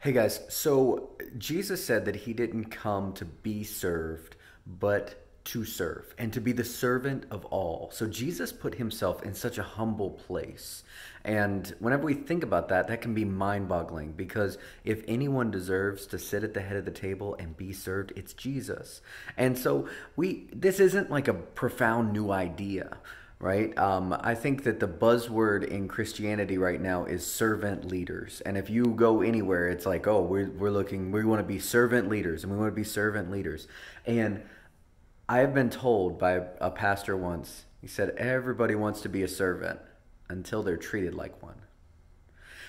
Hey guys, so Jesus said that he didn't come to be served, but to serve and to be the servant of all. So Jesus put himself in such a humble place. And whenever we think about that, that can be mind boggling because if anyone deserves to sit at the head of the table and be served, it's Jesus. And so we this isn't like a profound new idea right? Um, I think that the buzzword in Christianity right now is servant leaders. And if you go anywhere, it's like, oh, we're, we're looking, we want to be servant leaders and we want to be servant leaders. And I have been told by a pastor once, he said, everybody wants to be a servant until they're treated like one.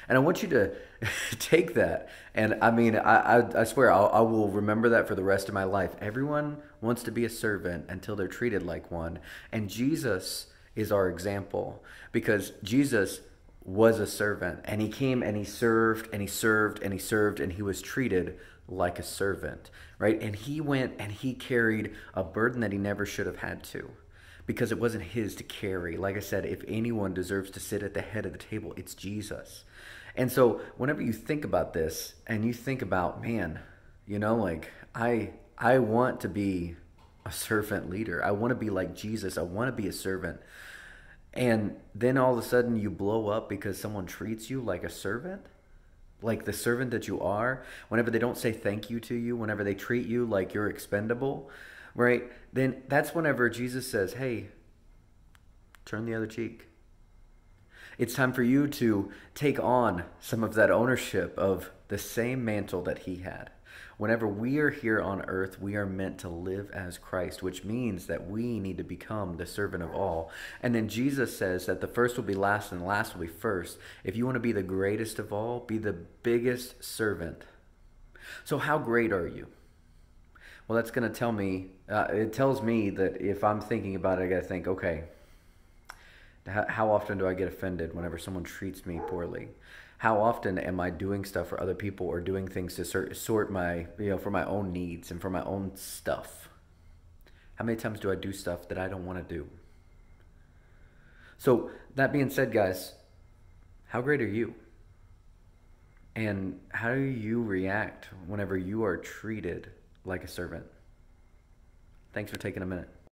And I want you to take that. And I mean, I, I, I swear, I'll, I will remember that for the rest of my life. Everyone wants to be a servant until they're treated like one. And Jesus is our example because Jesus was a servant and he came and he served and he served and he served and he was treated like a servant, right? And he went and he carried a burden that he never should have had to because it wasn't his to carry. Like I said, if anyone deserves to sit at the head of the table, it's Jesus. And so whenever you think about this and you think about, man, you know, like I I want to be a servant leader. I want to be like Jesus. I want to be a servant. And then all of a sudden you blow up because someone treats you like a servant, like the servant that you are. Whenever they don't say thank you to you, whenever they treat you like you're expendable, right? Then that's whenever Jesus says, hey, turn the other cheek. It's time for you to take on some of that ownership of the same mantle that he had. Whenever we are here on earth, we are meant to live as Christ, which means that we need to become the servant of all. And then Jesus says that the first will be last and the last will be first. If you want to be the greatest of all, be the biggest servant. So, how great are you? Well, that's going to tell me, uh, it tells me that if I'm thinking about it, I got to think, okay, how often do I get offended whenever someone treats me poorly? how often am I doing stuff for other people or doing things to sort, sort my, you know, for my own needs and for my own stuff? How many times do I do stuff that I don't want to do? So, that being said, guys, how great are you? And how do you react whenever you are treated like a servant? Thanks for taking a minute.